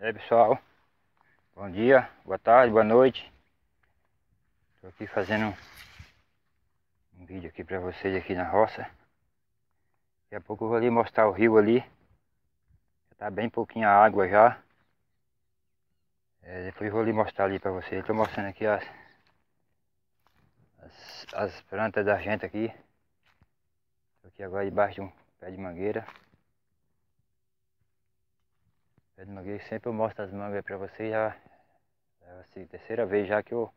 E aí pessoal, bom dia, boa tarde, boa noite. Estou aqui fazendo um vídeo aqui para vocês aqui na roça. Daqui a pouco eu vou ali mostrar o rio ali. Já tá bem pouquinha água já. É, Depois eu vou ali mostrar ali para vocês. Estou mostrando aqui as, as, as plantas da gente aqui. Estou aqui agora debaixo de um pé de mangueira Pé de sempre eu mostro as mangas para vocês já. É a terceira vez já que eu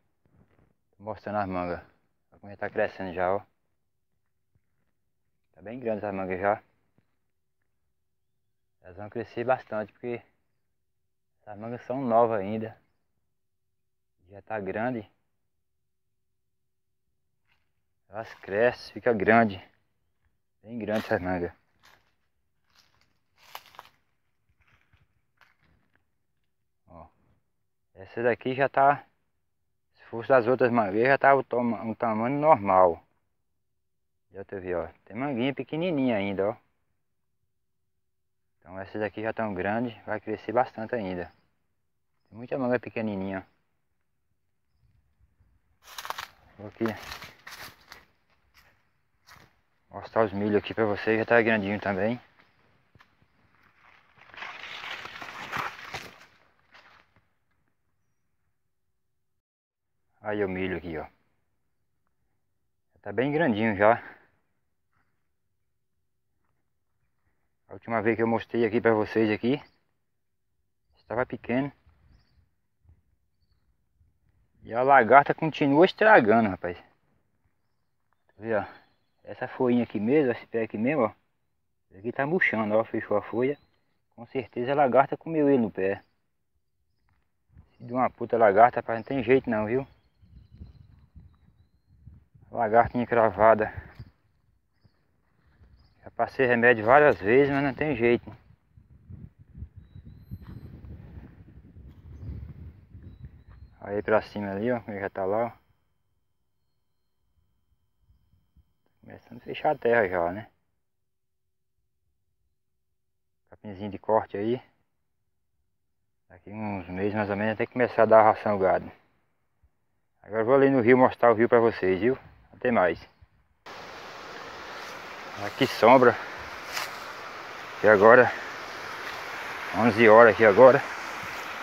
tô mostrando as mangas. A mangas tá crescendo já, ó. Tá bem grande as mangas já. Elas vão crescer bastante porque essas mangas são novas ainda. Já tá grande. Elas crescem, fica grande. Bem grande essas mangas. Essa daqui já tá, se fosse das outras mangueiras, já tá um tamanho normal. Já tu viu, ó. Tem manguinha pequenininha ainda, ó. Então essas daqui já estão grandes, vai crescer bastante ainda. Tem muita manga pequenininha. Vou aqui mostrar os milho aqui pra vocês, já tá grandinho também. Aí o milho aqui, ó. Tá bem grandinho já. A última vez que eu mostrei aqui para vocês aqui, estava pequeno. E a lagarta continua estragando, rapaz. Vê, ó. Essa folhinha aqui mesmo, esse pé aqui mesmo, ó. Aqui tá murchando, ó. Fechou a folha. Com certeza a lagarta comeu ele no pé. De uma puta lagarta, rapaz, não tem jeito não, viu? Lagartinha cravada. Já passei remédio várias vezes, mas não tem jeito. Aí pra cima ali, ó, já tá lá, ó. Começando a fechar a terra já, né? Capinzinho de corte aí. Daqui uns meses mais ou menos que começar a dar ração ao gado. Agora vou ali no rio mostrar o rio pra vocês, viu? Até mais. Aqui sombra. E agora, 11 horas aqui agora.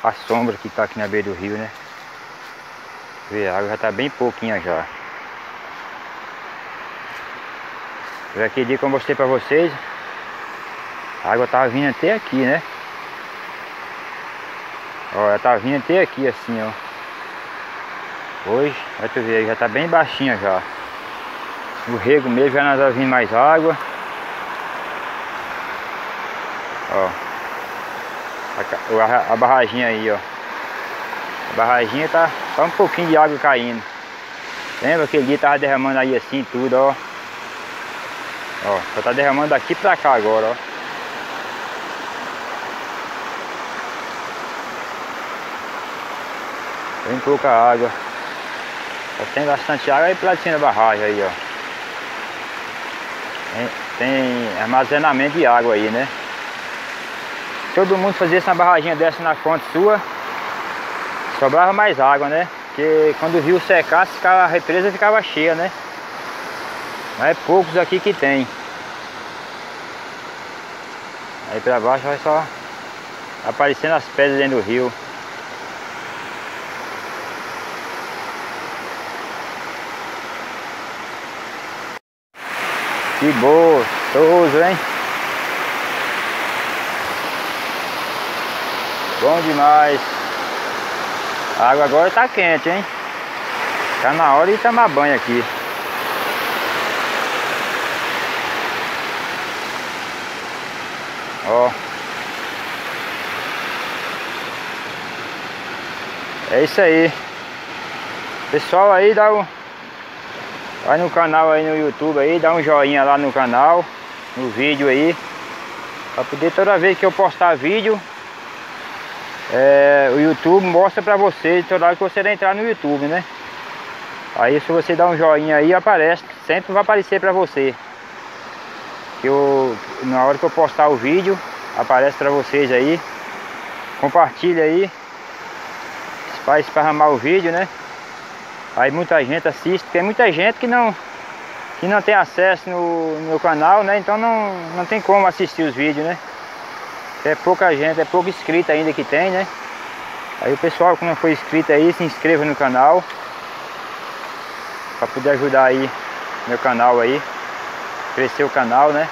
A sombra que tá aqui na beira do rio, né? Vê, a água já tá bem pouquinha já. Foi aquele dia que eu mostrei pra vocês. A água tava vindo até aqui, né? Ó, ela tá vindo até aqui assim, ó. Hoje, vai tu ver, já tá bem baixinha já. No rego mesmo já nós vai vir mais água. Ó. A, a, aí, ó. A barraginha tá só um pouquinho de água caindo. Lembra que dia tava derramando aí assim tudo, ó. Ó, só tá derramando daqui pra cá agora, ó. Tem pouca água. Só tem bastante água aí pra cima da barragem aí, ó. Tem, armazenamento de água aí, né? Todo mundo fazia essa barraginha dessa na fonte sua, sobrava mais água, né? Porque quando o rio secasse, a represa ficava cheia, né? Mas é poucos aqui que tem. Aí pra baixo vai só aparecendo as pedras dentro do rio. Que gostoso, hein? Bom demais. A água agora tá quente, hein? Tá na hora de tomar banho aqui. Ó. É isso aí. Pessoal aí dá um Vai no canal aí no YouTube aí, dá um joinha lá no canal, no vídeo aí. Pra poder toda vez que eu postar vídeo, é, o YouTube mostra pra você toda hora que você entrar no YouTube, né? Aí se você dá um joinha aí, aparece, sempre vai aparecer pra você. Que eu, na hora que eu postar o vídeo, aparece pra vocês aí. compartilha aí para esparramar o vídeo, né? Aí muita gente assiste, tem muita gente que não que não tem acesso no, no meu canal, né? Então não, não tem como assistir os vídeos, né? É pouca gente, é pouco inscrito ainda que tem, né? Aí o pessoal que não foi inscrito aí, se inscreva no canal para poder ajudar aí meu canal aí crescer o canal, né?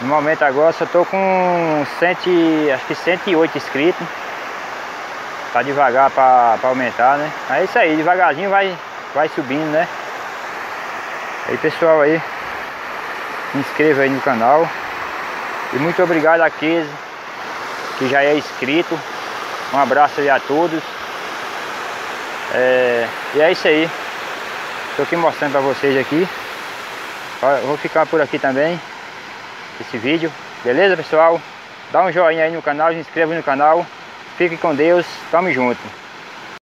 No momento agora só tô com cento, acho que 108 inscritos. Tá devagar para aumentar, né? É isso aí, devagarzinho vai, vai subindo, né? Aí pessoal aí, se inscreva aí no canal. E muito obrigado a aqueles que já é inscrito. Um abraço aí a todos. É, e é isso aí. Estou aqui mostrando para vocês aqui. vou ficar por aqui também. Esse vídeo. Beleza pessoal? Dá um joinha aí no canal, se inscreva no canal. Fique com Deus. Tamo junto.